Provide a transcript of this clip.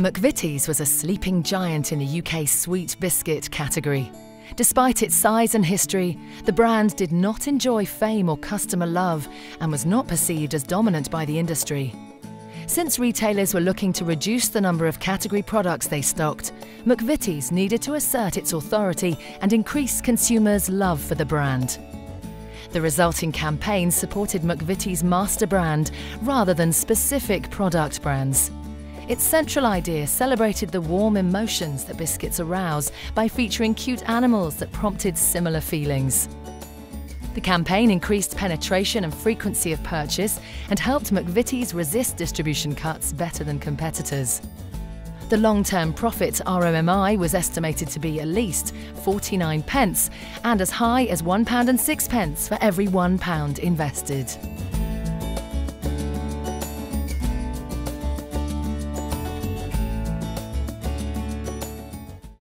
McVitie's was a sleeping giant in the UK sweet biscuit category. Despite its size and history, the brand did not enjoy fame or customer love and was not perceived as dominant by the industry. Since retailers were looking to reduce the number of category products they stocked, McVitie's needed to assert its authority and increase consumers' love for the brand. The resulting campaign supported McVitie's master brand rather than specific product brands. Its central idea celebrated the warm emotions that biscuits arouse by featuring cute animals that prompted similar feelings. The campaign increased penetration and frequency of purchase and helped McVitie's resist distribution cuts better than competitors. The long-term profit ROMI was estimated to be at least 49 pence and as high as £1 and 6 pence for every £1 invested.